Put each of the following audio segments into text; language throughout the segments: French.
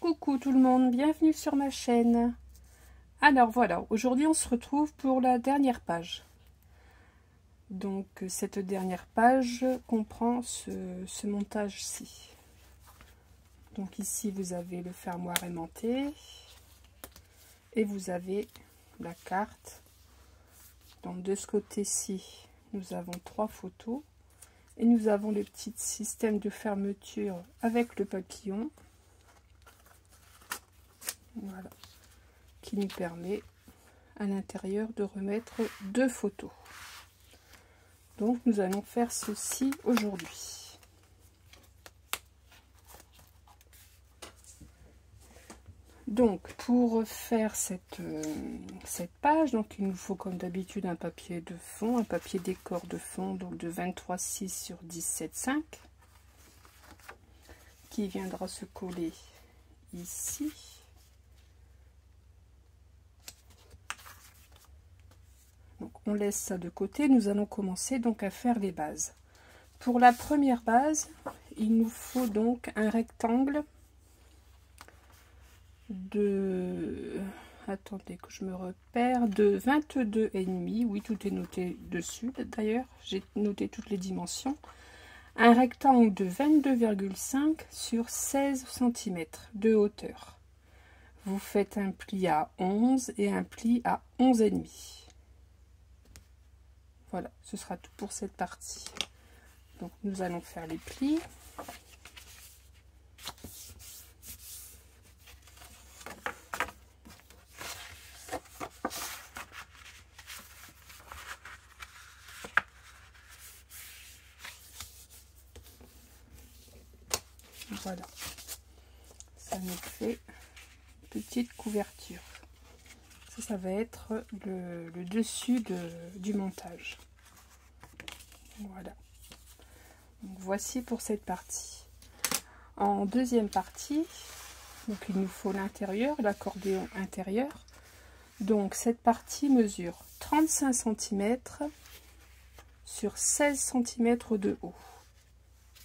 Coucou tout le monde, bienvenue sur ma chaîne. Alors voilà, aujourd'hui on se retrouve pour la dernière page. Donc cette dernière page comprend ce, montage-ci. Donc ici vous avez le fermoir aimanté et vous avez la carte. Donc de ce côté-ci, nous avons trois photos et nous avons le petit système de fermeture avec le papillon voilà, qui nous permet à l'intérieur de remettre deux photos. Donc nous allons faire ceci aujourd'hui. Donc pour faire cette, euh, cette page, donc il nous faut comme d'habitude un papier de fond, un papier décor de fond, donc de 23,6 sur 17,5 qui viendra se coller ici. On laisse ça de côté. Nous allons commencer donc à faire les bases. Pour la première base, il nous faut donc un rectangle de... Attendez que je me repère. De 22 et demi. Oui, tout est noté dessus d'ailleurs. J'ai noté toutes les dimensions. Un rectangle de 22,5 sur 16 cm de hauteur. Vous faites un pli à 11 et un pli à 11 et demi. Voilà, ce sera tout pour cette partie. Donc nous allons faire les plis. Voilà, ça nous fait une petite couverture. Ça, ça va être le, dessus du montage. Voilà. voici pour cette partie. En deuxième partie, donc il nous faut l'intérieur, l'accordéon intérieur. Donc cette partie mesure 35 cm sur 16 cm de haut.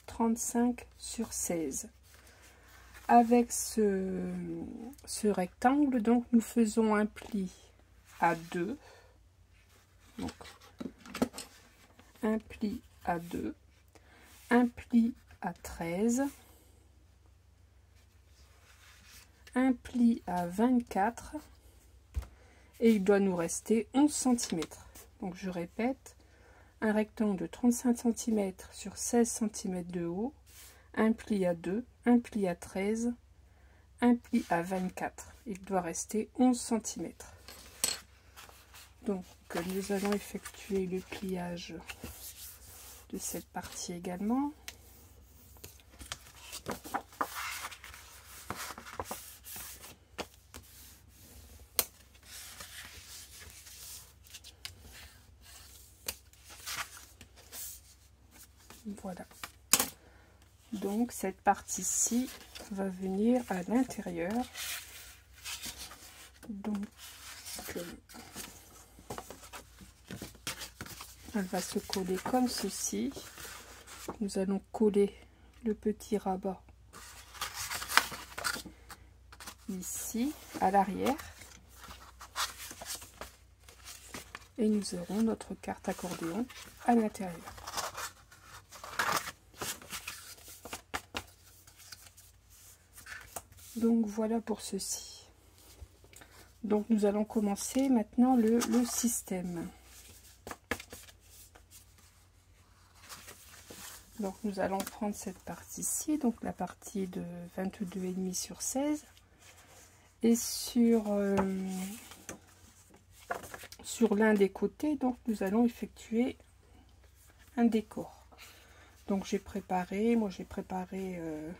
35 sur 16. Avec ce, rectangle, donc nous faisons un pli à 2. Donc un pli à 2, un pli à 13, un pli à 24 et il doit nous rester 11 cm. Donc je répète, un rectangle de 35 cm sur 16 cm de haut, un pli à 2, un pli à 13, un pli à 24. Il doit rester 11 cm. Donc nous allons effectuer le pliage de cette partie également. Voilà. Donc cette partie-ci va venir à l'intérieur. Donc elle va se coller comme ceci. Nous allons coller le petit rabat ici à l'arrière. Et nous aurons notre carte accordéon à l'intérieur. Donc voilà pour ceci. Donc nous allons commencer maintenant le, système Donc nous allons prendre cette partie-ci, donc la partie de 22,5 sur 16. Et sur, euh, sur l'un des côtés, donc nous allons effectuer un décor. Donc j'ai préparé, moi j'ai préparé euh,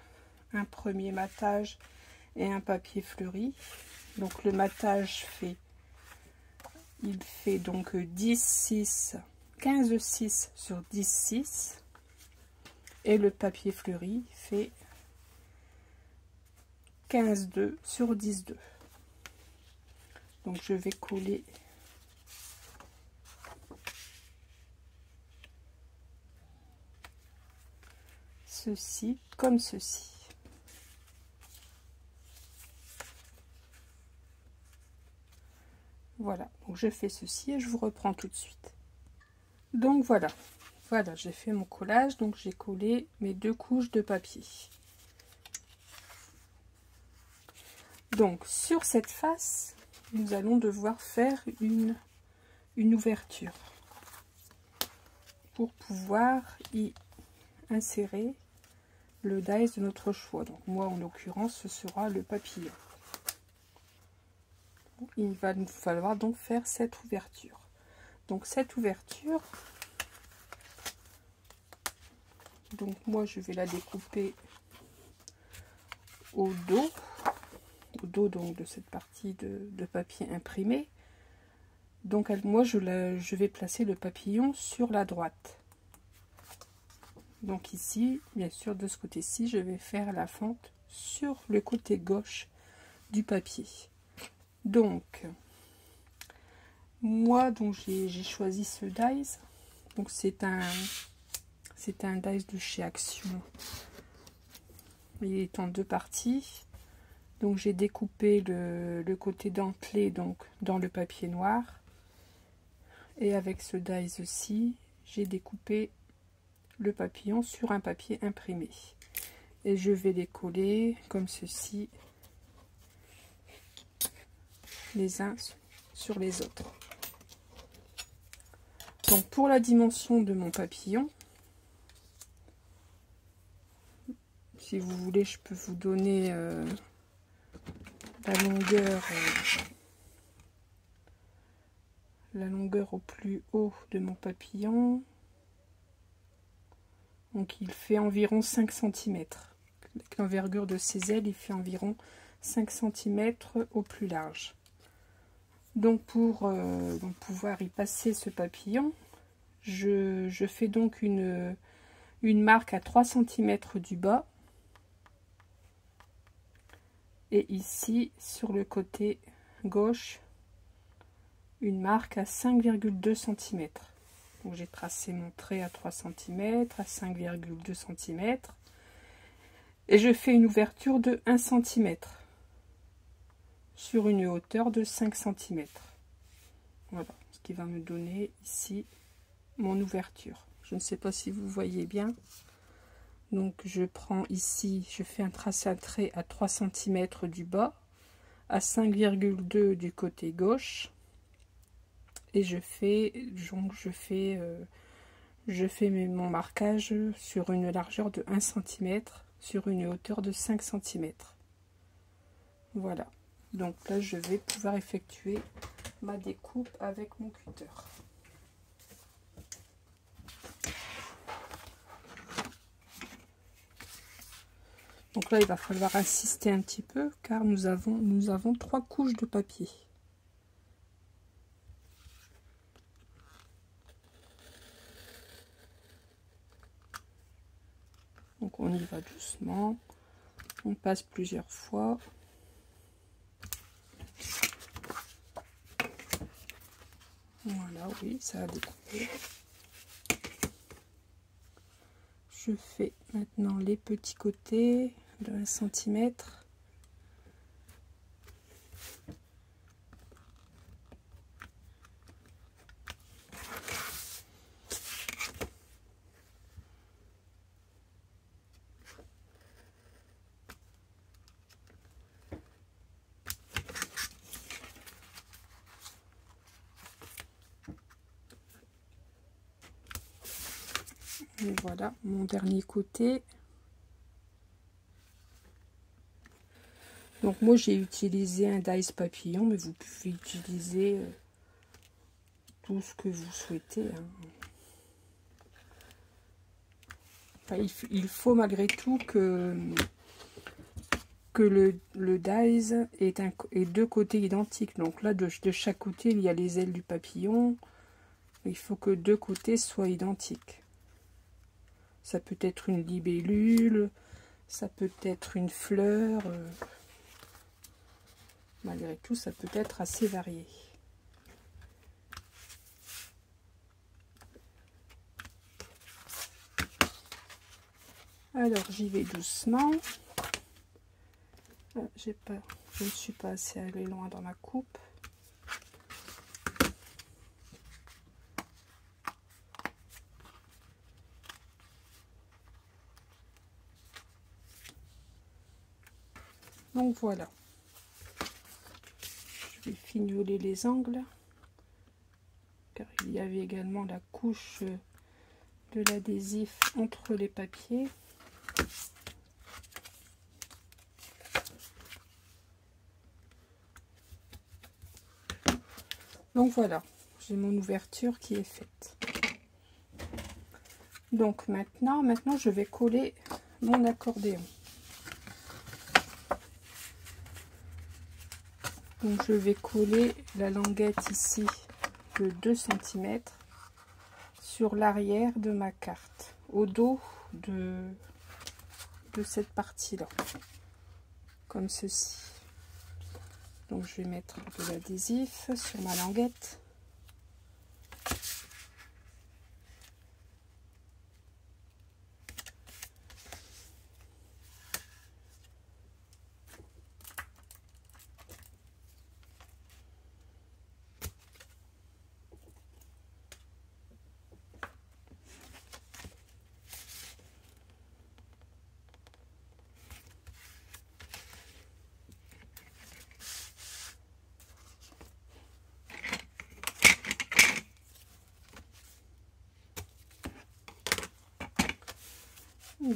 un premier matage et un papier fleuri. Donc le matage fait, il fait donc 10, 6, 15, 6 sur 10, 6 et le papier fleuri fait 15,2 sur 10,2. Donc je vais coller ceci comme ceci. Voilà, donc je fais ceci et je vous reprends tout de suite. Donc voilà, voilà, j'ai fait mon collage, donc j'ai collé mes deux couches de papier. Donc sur cette face, nous allons devoir faire une, une ouverture pour pouvoir y insérer le dice de notre choix. Donc moi en l'occurrence ce sera le papillon. Il va nous falloir donc faire cette ouverture. Donc cette ouverture, donc moi je vais la découper au dos, au dos donc de cette partie de, papier imprimé. Donc moi je, la, je vais placer le papillon sur la droite. Donc ici, bien sûr, de ce côté-ci, je vais faire la fente sur le côté gauche du papier. Donc, moi, donc j'ai choisi ce dies. Donc c'est un, c'est un dice de chez Action. Il est en deux parties. Donc j'ai découpé le, côté dentelé donc dans le papier noir. Et avec ce aussi, j'ai découpé le papillon sur un papier imprimé. Et je vais les coller comme ceci, les uns sur les autres. Donc pour la dimension de mon papillon, si vous voulez, je peux vous donner euh, la longueur euh, la longueur au plus haut de mon papillon donc il fait environ 5 cm. L'envergure de ses ailes, il fait environ 5 cm au plus large. Donc pour euh, pouvoir y passer ce papillon, je, fais donc une, une marque à 3 cm du bas. Et ici, sur le côté gauche, une marque à 5,2 cm. Donc j'ai tracé mon trait à 3 cm, à 5,2 cm. Et je fais une ouverture de 1 cm sur une hauteur de 5 cm. Voilà, ce qui va me donner ici mon ouverture. Je ne sais pas si vous voyez bien. Donc je prends ici, je fais un tracé à trait à 3 cm du bas, à 5,2 du côté gauche et je fais donc je fais euh, je fais mon marquage sur une largeur de 1 cm sur une hauteur de 5 cm voilà. Donc là je vais pouvoir effectuer ma découpe avec mon cutter donc là il va falloir insister un petit peu car nous avons nous avons trois couches de papier Donc on y va doucement. On passe plusieurs fois. Voilà, oui, ça a découpé. Je fais maintenant les petits côtés de 1 cm. voilà mon dernier côté. Donc moi j'ai utilisé un dice papillon, mais vous pouvez utiliser euh, tout ce que vous souhaitez. Hein. il, faut malgré tout que, que le, le dice ait, un, deux côtés identiques. Donc là de, de chaque côté il y a les ailes du papillon. Il faut que deux côtés soient identiques. Ça peut être une libellule, ça peut être une fleur. Euh, Malgré tout, ça peut être assez varié. Alors, j'y vais doucement. Ah, j'ai pas, je ne suis pas assez allé loin dans ma coupe. Donc voilà. Fignoler les angles. Car il y avait également la couche de l'adhésif entre les papiers. Donc voilà, j'ai mon ouverture qui est faite. Donc maintenant, maintenant je vais coller mon accordéon. Donc je vais coller la languette ici de 2 cm sur l'arrière de ma carte, au dos de, cette partie-là, comme ceci. Donc je vais mettre de l'adhésif sur ma languette.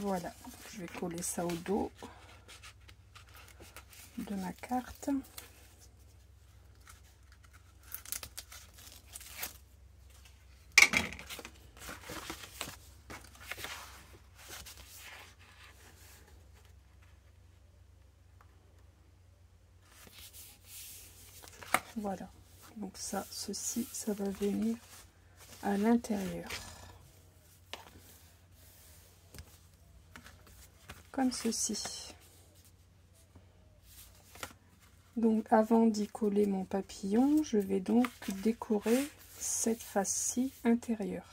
Voilà, je vais coller ça au dos de ma carte. Voilà, donc ça, ceci, ça va venir à l'intérieur. Comme ceci. Donc avant d'y coller mon papillon, je vais donc décorer cette face-ci intérieure.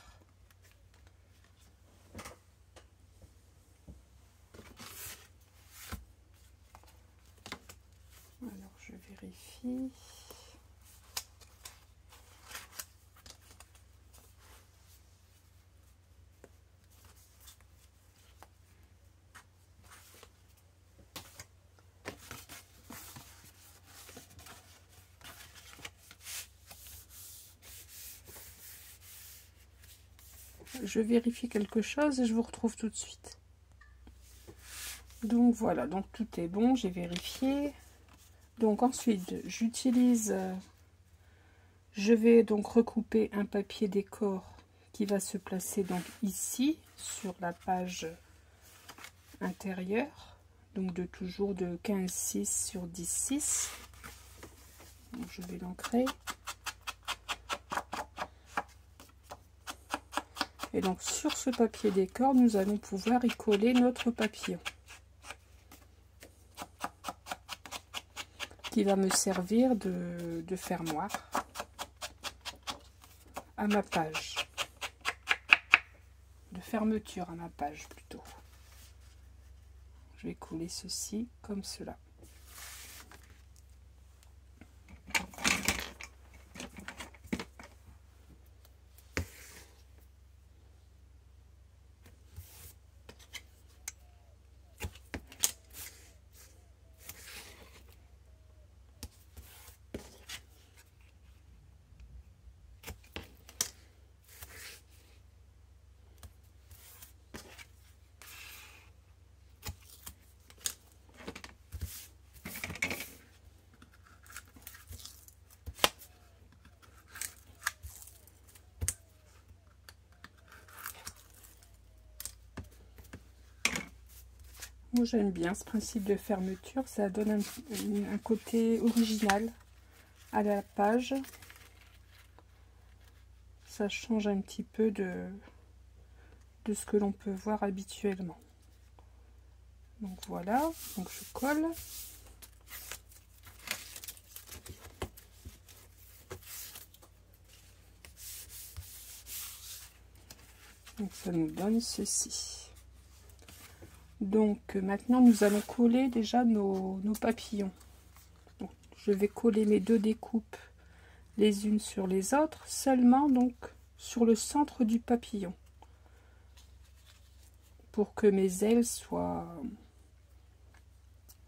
Alors je vérifie. Je vérifie quelque chose et je vous retrouve tout de suite. Donc voilà, donc tout est bon, j'ai vérifié. Donc ensuite, j'utilise, je vais donc recouper un papier décor qui va se placer donc ici sur la page intérieure. Donc de toujours de 15,6 sur 10,6. Je vais l'ancrer. Et donc sur ce papier décor, nous allons pouvoir y coller notre papillon. Qui va me servir de, fermoir à ma page. De fermeture à ma page plutôt. Je vais coller ceci comme cela. J'aime bien ce principe de fermeture, ça donne un, côté original à la page. Ça change un petit peu de, de ce que l'on peut voir habituellement. Donc voilà, donc je colle. Donc ça nous donne ceci. Donc maintenant nous allons coller déjà nos, papillons. je vais coller mes deux découpes les unes sur les autres, seulement donc sur le centre du papillon. Pour que mes ailes soient,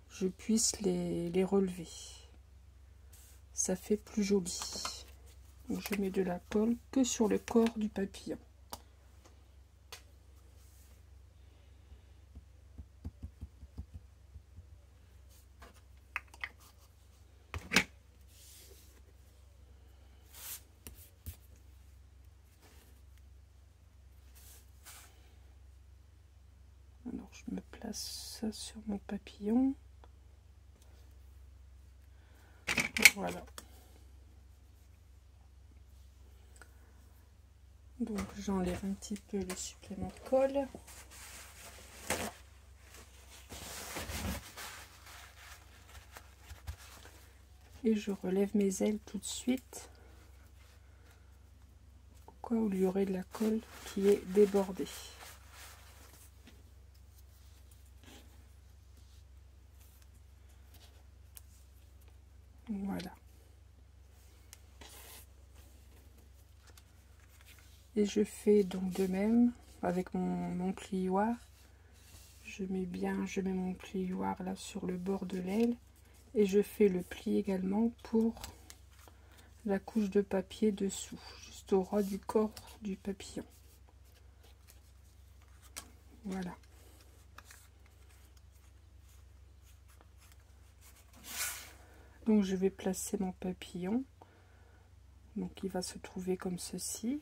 je puisse les, les relever. Ça fait plus joli. Je mets de la colle que sur le corps du papillon. Alors je me place ça sur mon papillon. Voilà. Donc j'enlève un petit peu le supplément de colle. Et je relève mes ailes tout de suite. Pourquoi où il y aurait de la colle qui est débordée. Voilà. Et je fais donc de même avec mon, plioir. Je mets bien, je mets mon plioir là sur le bord de l'aile et je fais le pli également pour la couche de papier dessous, juste au ras du corps du papillon. Voilà. Donc je vais placer mon papillon. Donc il va se trouver comme ceci.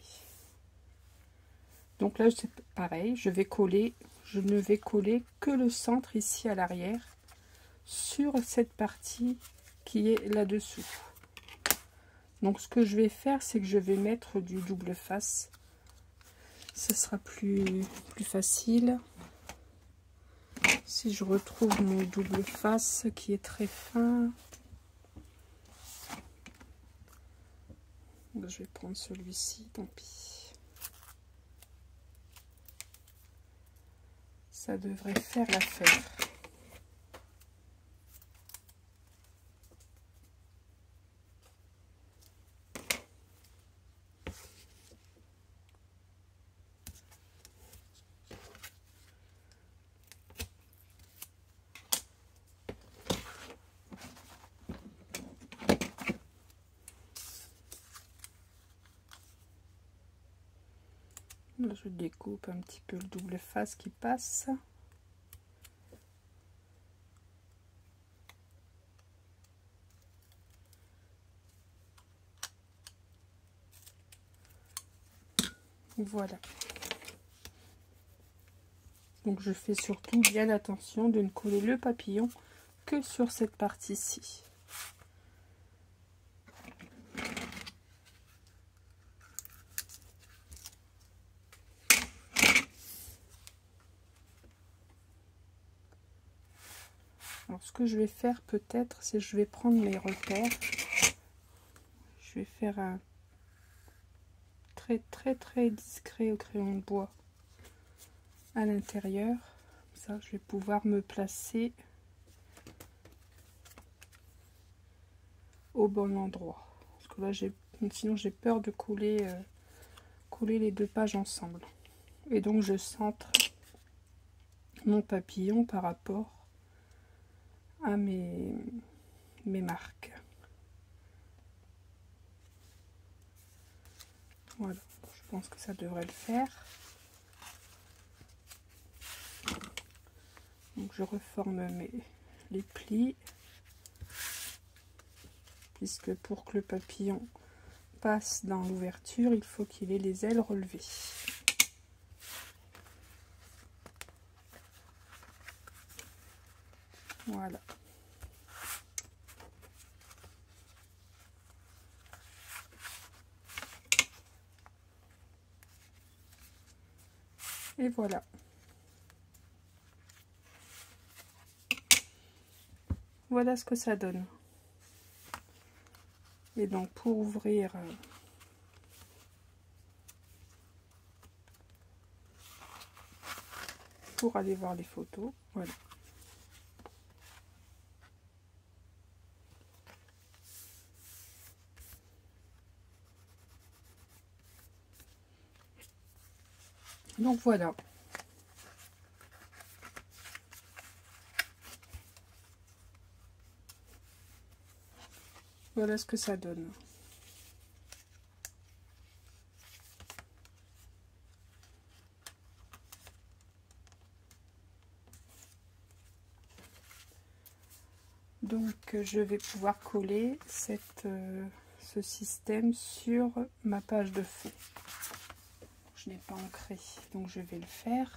Donc là c'est pareil, je vais coller, je ne vais coller que le centre ici à l'arrière sur cette partie qui est là-dessous. Donc ce que je vais faire, c'est que je vais mettre du double face. Ce sera plus, plus facile. Si je retrouve mon double face qui est très fin, je vais prendre celui-ci, tant pis. Ça devrait faire l'affaire. je découpe un petit peu le double face qui passe. Voilà. Donc je fais surtout bien attention de ne coller le papillon que sur cette partie-ci. ce que je vais faire peut-être, c'est je vais prendre mes repères. Je vais faire un très très très discret au crayon de bois à l'intérieur. Ça, je vais pouvoir me placer au bon endroit. Parce que là, j'ai sinon j'ai peur de couler, euh, couler les deux pages ensemble. Et donc, je centre mon papillon par rapport à mes, mes marques. Voilà, je pense que ça devrait le faire. Donc je reforme mes, les plis, puisque pour que le papillon passe dans l'ouverture, il faut qu'il ait les ailes relevées. Voilà. Et voilà. Voilà ce que ça donne. Et donc pour ouvrir euh, pour aller voir les photos, voilà. Donc voilà. Voilà ce que ça donne. Donc je vais pouvoir coller cette, euh, ce système sur ma page de fond. Je n'ai pas ancré, donc je vais le faire.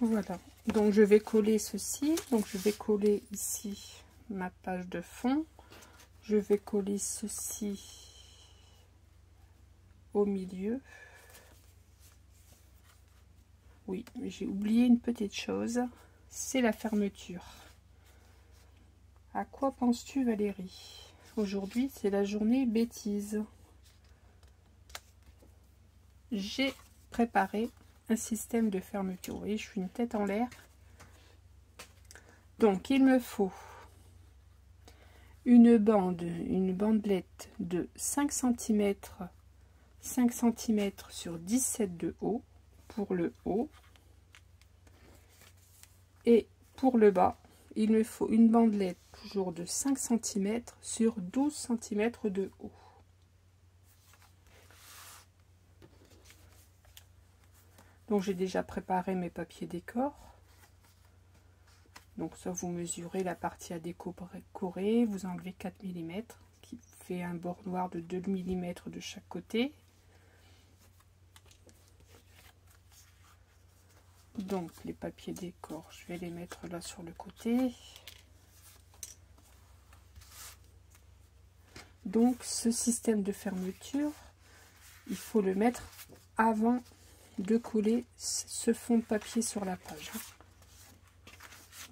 Voilà, je vais coller ceci. Donc je vais coller ici ma page de fond. Je vais coller ceci au milieu. Oui, j'ai oublié une petite chose, c'est la fermeture. À quoi penses-tu Valérie? Aujourd'hui, c'est la journée bêtise. J'ai préparé un système de fermeture. Vous je suis une tête en l'air. Donc, il me faut une bande, une bandelette de 5 cm, 5 cm sur 17 de haut pour le haut. Et pour le bas, il me faut une bandelette toujours de 5 cm sur 12 cm de haut. Donc j'ai déjà préparé mes papiers décor. Donc ça vous mesurez la partie à décorer, vous enlevez 4 mm qui fait un bord noir de 2 mm de chaque côté. Donc les papiers décor, je vais les mettre là sur le côté. Donc ce système de fermeture, il faut le mettre avant de coller ce fond de papier sur la page.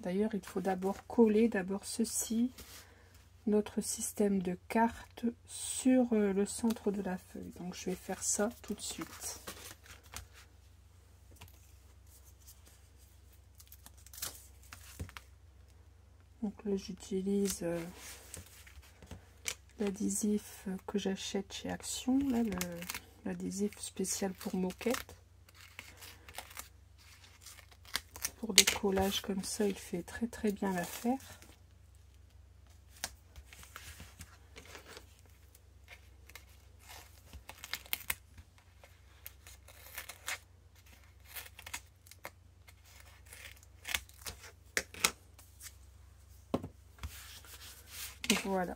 D'ailleurs, il faut d'abord coller d'abord ceci, notre système de cartes sur euh, le centre de la feuille. Donc, je vais faire ça tout de suite. Donc là, j'utilise euh, l'adhésif que j'achète chez Action, l'adhésif spécial pour moquette. Pour des collages comme ça, il fait très très bien l'affaire. Voilà.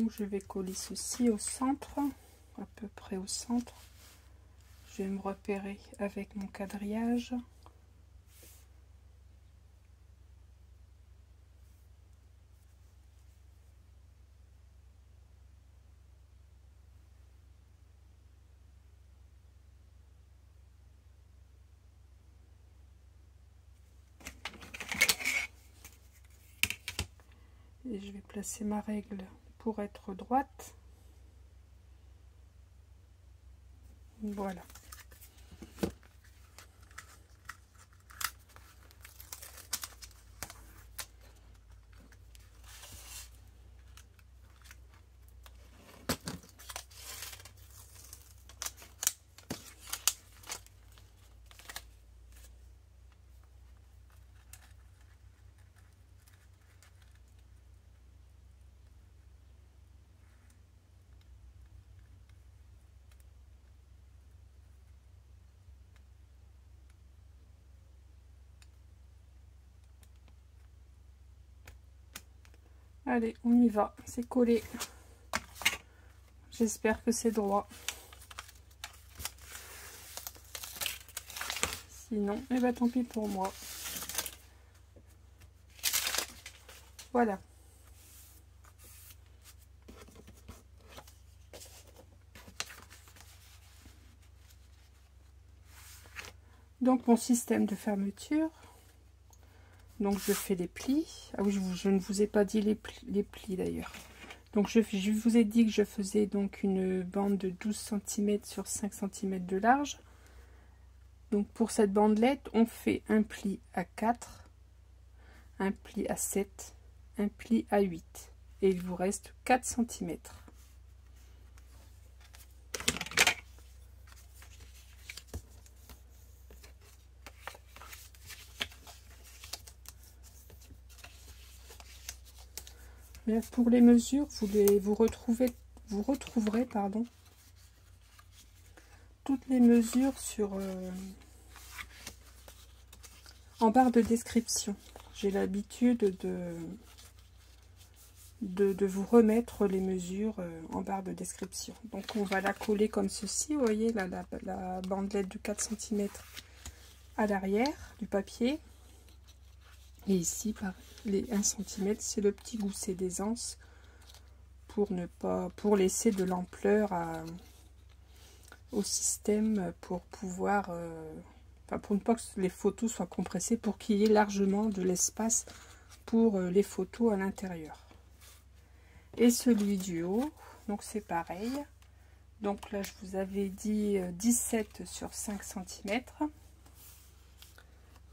donc je vais coller ceci au centre à peu près au centre. Je vais me repérer avec mon quadrillage. Et je vais placer ma règle pour être droite. Voilà. Allez, on y va, c'est collé. J'espère que c'est droit. Sinon, eh ben tant pis pour moi. Voilà. Donc mon système de fermeture. Donc je fais les plis. Ah oui, je, ne vous ai pas dit les plis, les plis d'ailleurs. Donc je, je, vous ai dit que je faisais donc une bande de 12 cm sur 5 cm de large. Donc pour cette bandelette, on fait un pli à 4, un pli à 7, un pli à 8. Et il vous reste 4 cm. Pour les mesures, vous, les, vous, retrouvez, vous retrouverez pardon, toutes les mesures sur euh, en barre de description. J'ai l'habitude de, de, vous remettre les mesures euh, en barre de description. Donc on va la coller comme ceci, vous voyez la, la bandelette de 4 cm à l'arrière du papier. Et ici, par les 1 cm, c'est le petit gousset d'aisance pour ne pas pour laisser de l'ampleur au système pour pouvoir euh, enfin pour ne pas que les photos soient compressées pour qu'il y ait largement de l'espace pour euh, les photos à l'intérieur. Et celui du haut donc c'est pareil. Donc là je vous avais dit 17 euh, sur 5 cm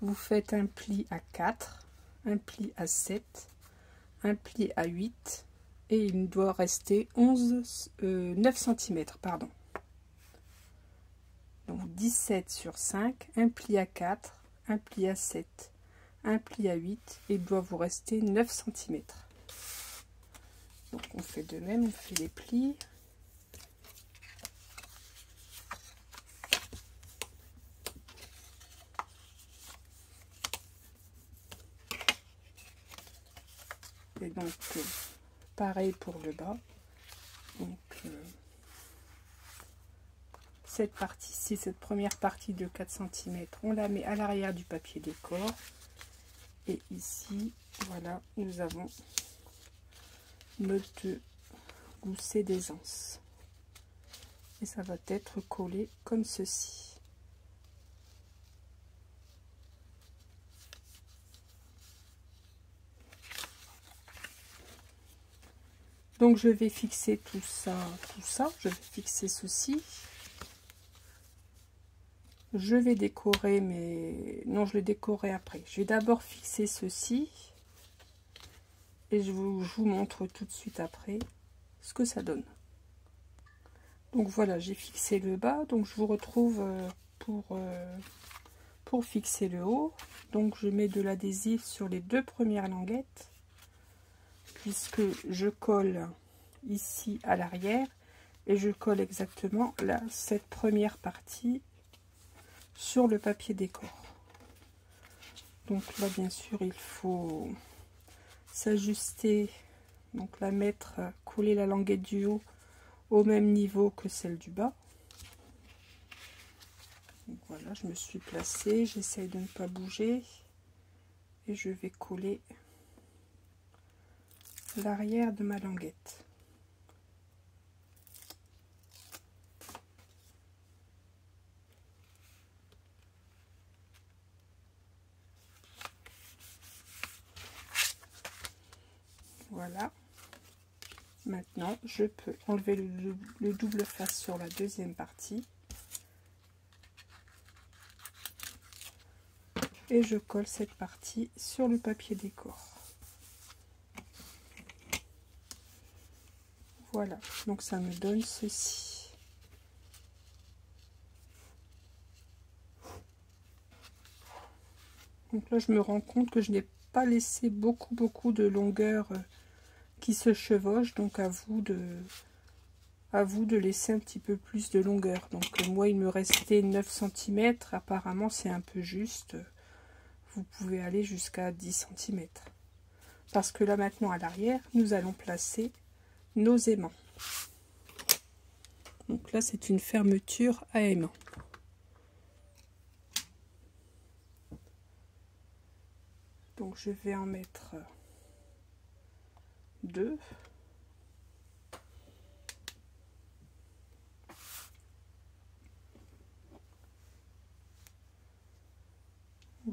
vous faites un pli à 4 un pli à 7, un pli à 8 et il doit rester 11, 9 cm. Pardon. Donc 17 sur 5, un pli à 4, un pli à 7, un pli à 8 et il doit vous rester 9 cm. Donc on fait de même, on fait les plis. Et donc euh, pareil pour le bas donc euh, cette partie-ci, cette première partie de 4 cm, on la met à l'arrière du papier décor. Et ici, voilà, nous avons notre gousset d'aisance. Et ça va être collé comme ceci. Donc je vais fixer tout ça, tout ça. Je vais fixer ceci. Je vais décorer, mais non, je le décorer après. Je vais d'abord fixer ceci. Et je vous, vous, montre tout de suite après ce que ça donne. Donc voilà, j'ai fixé le bas. Donc je vous retrouve euh, pour, euh, pour fixer le haut. Donc je mets de l'adhésif sur les deux premières languettes puisque je colle ici à l'arrière et je colle exactement là, cette première partie sur le papier décor. Donc là, bien sûr, il faut s'ajuster, donc la mettre, coller la languette du haut au même niveau que celle du bas. voilà, je me suis placée, j'essaye de ne pas bouger et je vais coller l'arrière de ma languette. Voilà. Maintenant, je peux enlever le, le, double face sur la deuxième partie. Et je colle cette partie sur le papier décor. Voilà, donc ça me donne ceci. Donc là, je me rends compte que je n'ai pas laissé beaucoup, beaucoup de longueur euh, qui se chevauche. Donc à vous de à vous de laisser un petit peu plus de longueur. Donc euh, moi, il me restait 9 cm. Apparemment, c'est un peu juste. Vous pouvez aller jusqu'à 10 cm. Parce que là, maintenant, à l'arrière, nous allons placer nos aimants. Donc là, c'est une fermeture à aimant. Donc je vais en mettre deux.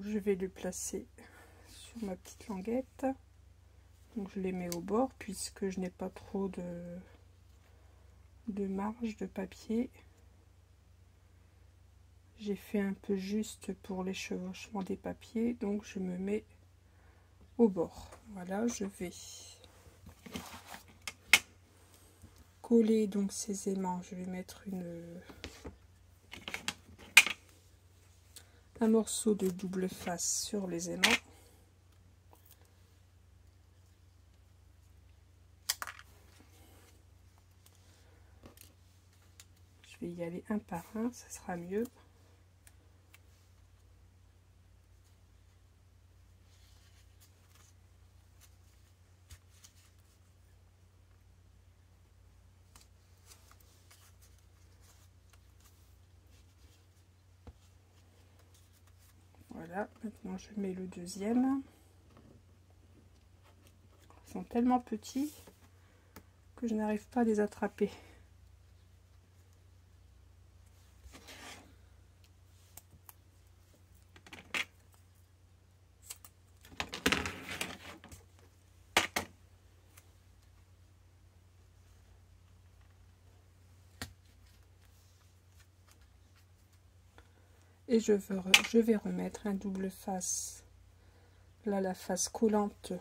je vais le placer sur ma petite languette. Je les mets au bord puisque je n'ai pas trop de, marge de papier. J'ai fait un peu juste pour les chevauchements des papiers, donc je me mets au bord. Voilà, je vais coller donc ces aimants. Je vais mettre une un morceau de double face sur les aimants. Je vais aller un par un, ça sera mieux. Voilà, maintenant je mets le deuxième. Ils sont tellement petits que je n'arrive pas à les attraper. Je, vais remettre un double face. Là la face collante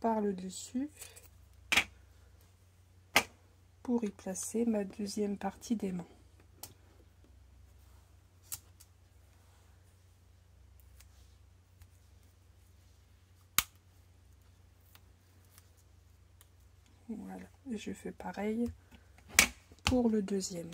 par le dessus pour y placer ma deuxième partie d'aimant voilà je fais pareil pour le deuxième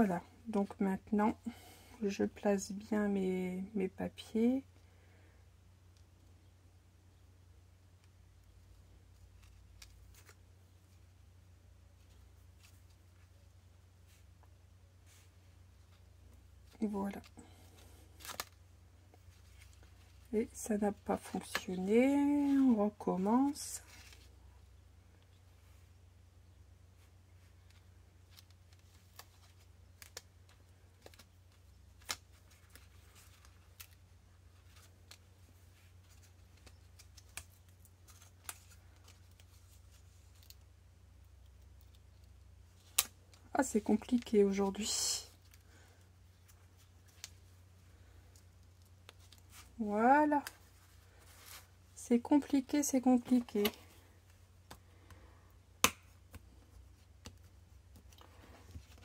Voilà, donc maintenant, je place bien mes, mes papiers. Voilà. Et ça n'a pas fonctionné. On recommence. C'est compliqué aujourd'hui. Voilà. C'est compliqué, c'est compliqué.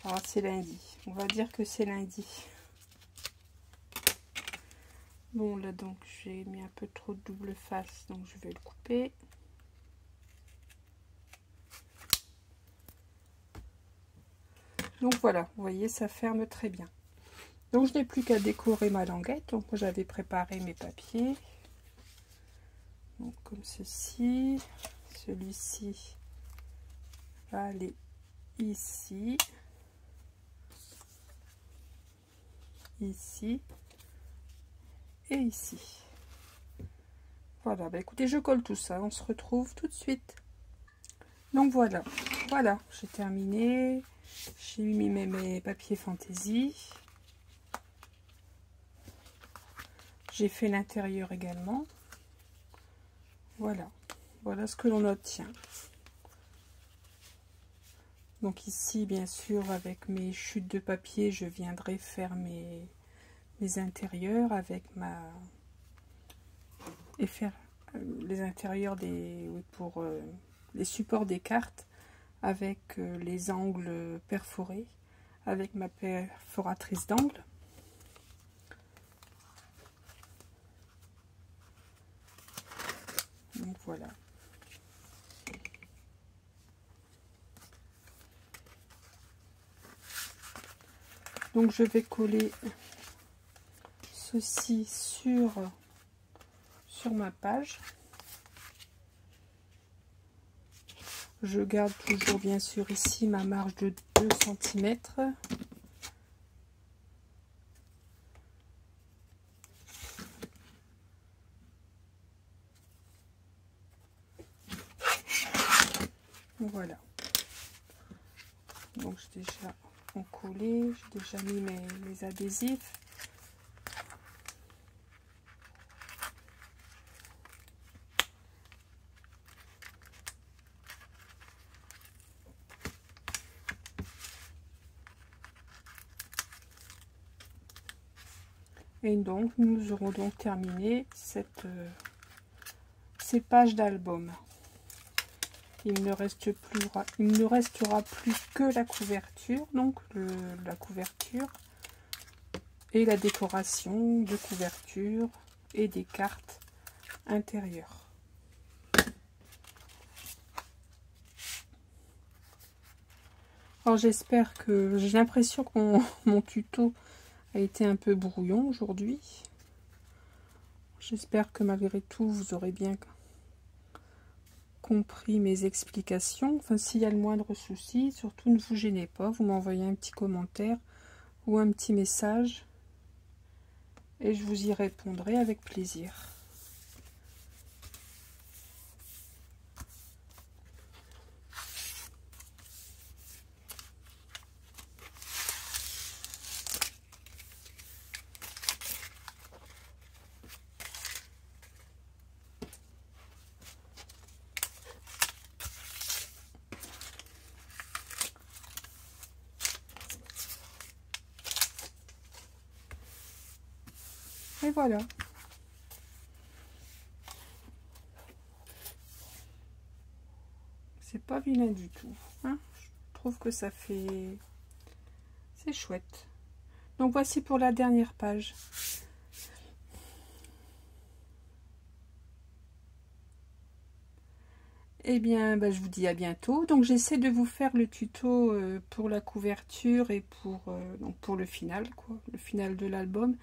Ah, c'est lundi. On va dire que c'est lundi. Bon, là, donc, j'ai mis un peu trop de double face, donc je vais le couper. Donc voilà, vous voyez, ça ferme très bien. Donc je n'ai plus qu'à décorer ma languette. Donc j'avais préparé mes papiers. Donc comme ceci. Celui-ci va aller ici. Ici. Et ici. Voilà, bah écoutez, je colle tout ça. On se retrouve tout de suite. Donc voilà, voilà, j'ai terminé. J'ai mis mes, papiers fantaisie. J'ai fait l'intérieur également. Voilà. Voilà ce que l'on obtient. Donc ici, bien sûr, avec mes chutes de papier, je viendrai faire mes, mes intérieurs avec ma... et faire euh, les intérieurs des... pour euh, les supports des cartes avec euh, les angles perforés, avec ma perforatrice d'angle. Donc voilà. Donc je vais coller ceci sur, sur ma page. Je garde toujours bien sûr ici ma marge de 2 cm. Voilà. Donc j'ai déjà collé, j'ai déjà mis mes adhésifs. Et donc, nous aurons donc terminé cette, euh, ces pages d'album. Il ne, reste plus, il ne restera plus que la couverture, donc la couverture et la décoration de couverture et des cartes intérieures. Alors j'espère que j'ai l'impression que mon tuto a été un peu brouillon aujourd'hui. J'espère que malgré tout, vous aurez bien compris mes explications. Enfin, s'il y a le moindre souci, surtout ne vous gênez pas. Vous m'envoyez un petit commentaire ou un petit message et je vous y répondrai avec plaisir. Et voilà. C'est pas vilain du tout. Hein. Je trouve que ça fait... C'est chouette. Donc voici pour la dernière page. Eh bien, bah, je vous dis à bientôt. Donc, j'essaie de vous faire le tuto euh, pour la couverture et pour, euh, donc pour le final, quoi, le final de l'album.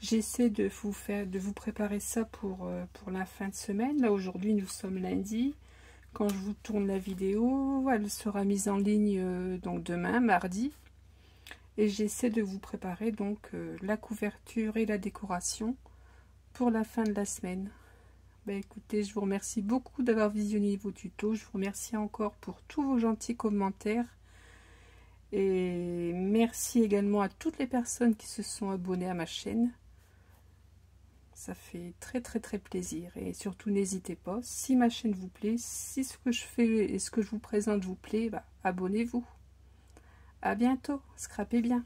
J'essaie de vous faire, de vous préparer ça pour, euh, pour la fin de semaine. Là, aujourd'hui, nous sommes lundi. Quand je vous tourne la vidéo, elle sera mise en ligne euh, donc demain, mardi. Et j'essaie de vous préparer donc euh, la couverture et la décoration pour la fin de la semaine. Ben, écoutez, je vous remercie beaucoup d'avoir visionné vos tutos. Je vous remercie encore pour tous vos gentils commentaires. Et merci également à toutes les personnes qui se sont abonnées à ma chaîne ça fait très très très plaisir. Et surtout n'hésitez pas si ma chaîne vous plaît si ce que je fais et ce que je vous présente vous plaît bah, abonnez-vous. À bientôt. Scrapez bien